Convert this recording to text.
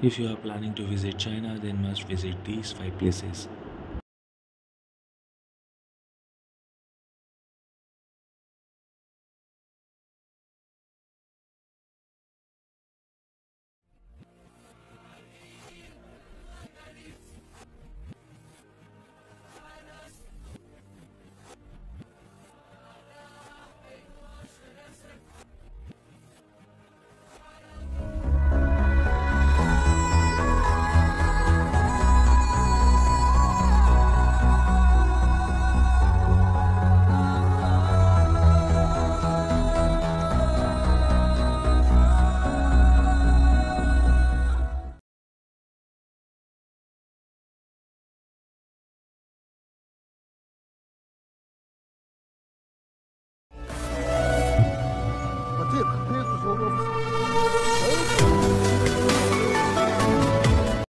If you are planning to visit China, then must visit these five places. Ne suçu.